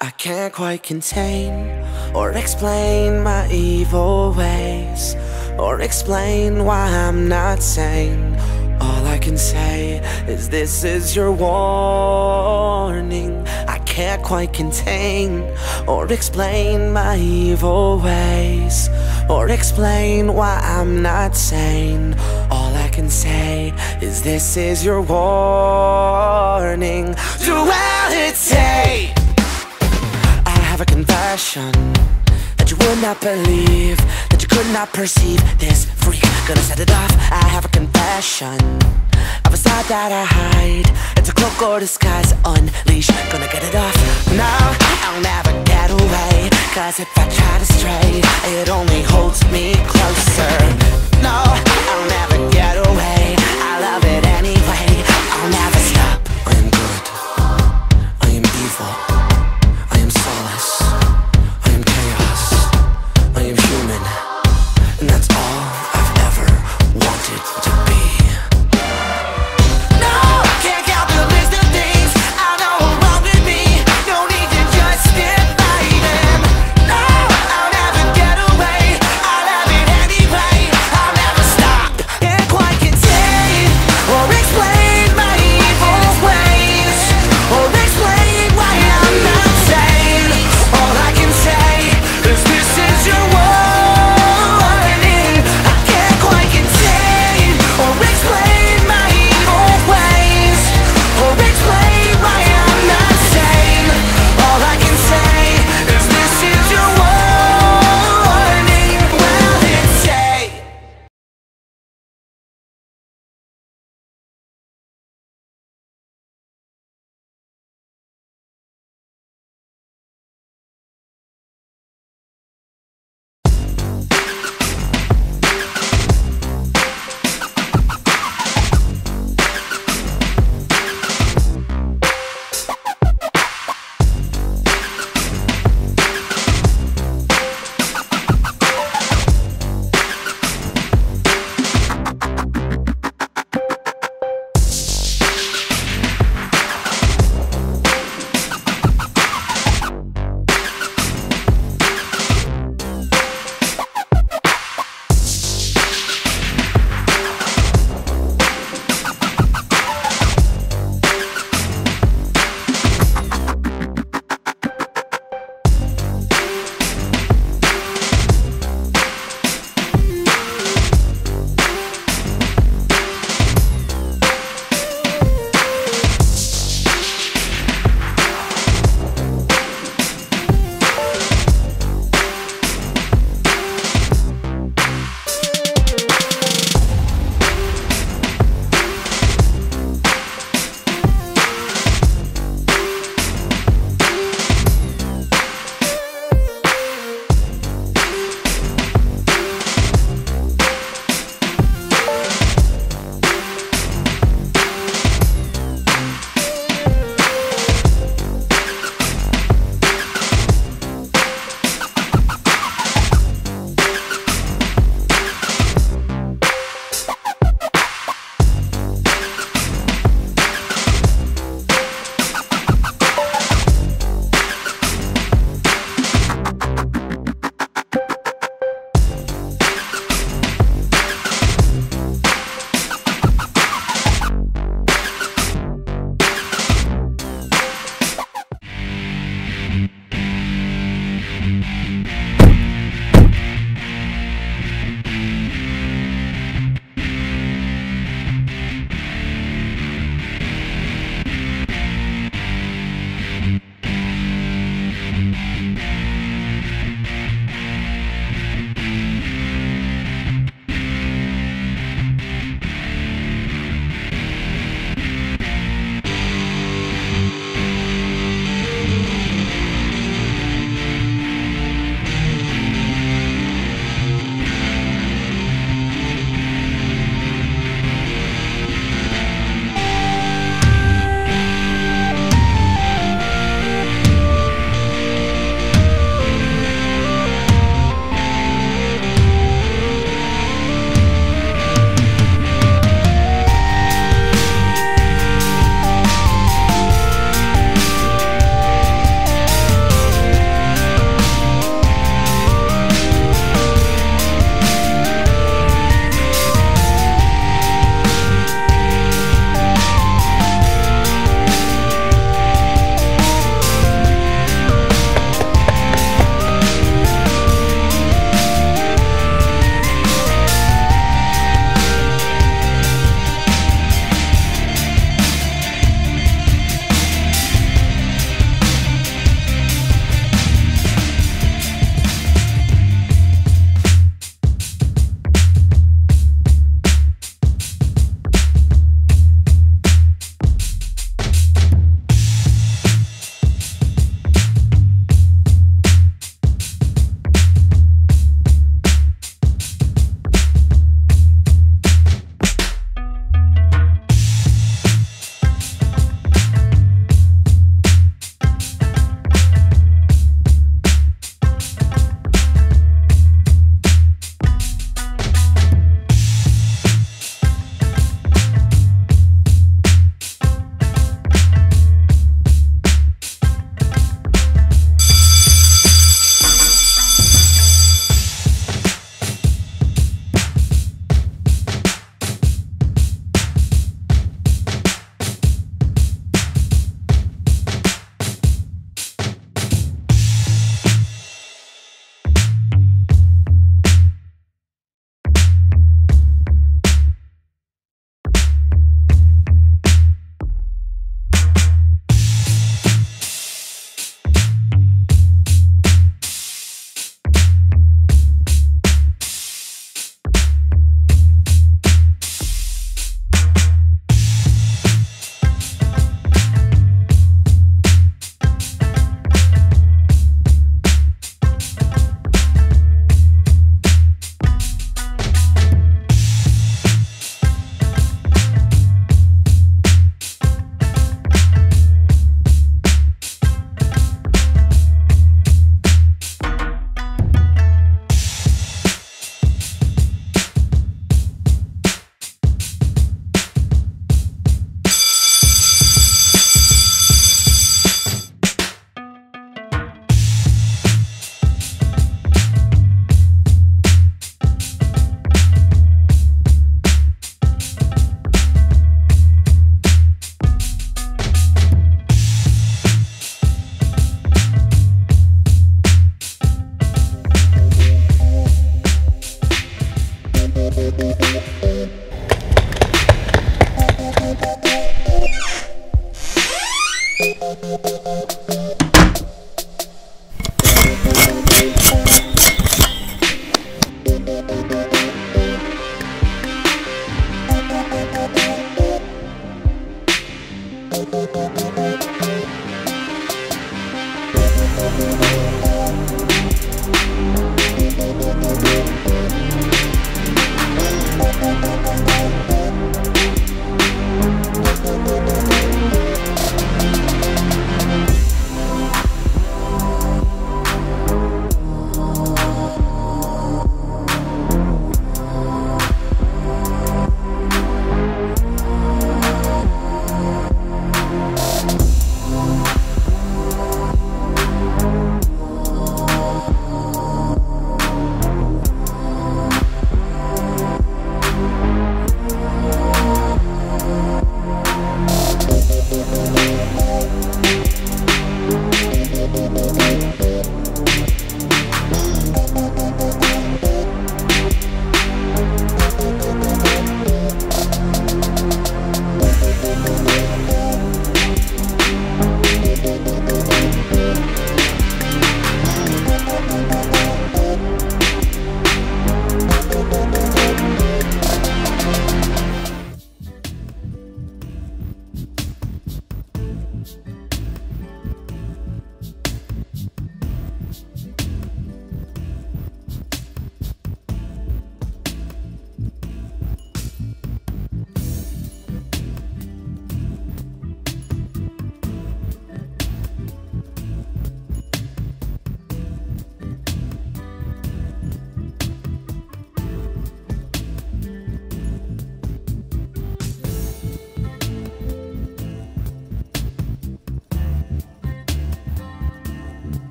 I can't quite contain or explain my evil ways or explain why I'm not sane. All I can say is this is your warning. I can't quite contain or explain my evil ways or explain why I'm not sane. All I can say is this is your warning. Do well it a that you would not believe, that you could not perceive. This freak gonna set it off. I have a confession of a side that I hide. It's a cloak or disguise, unleash. Gonna get it off. No, I'll never get away. Cause if I try to stray, it only holds me closer. No, I'll never get away.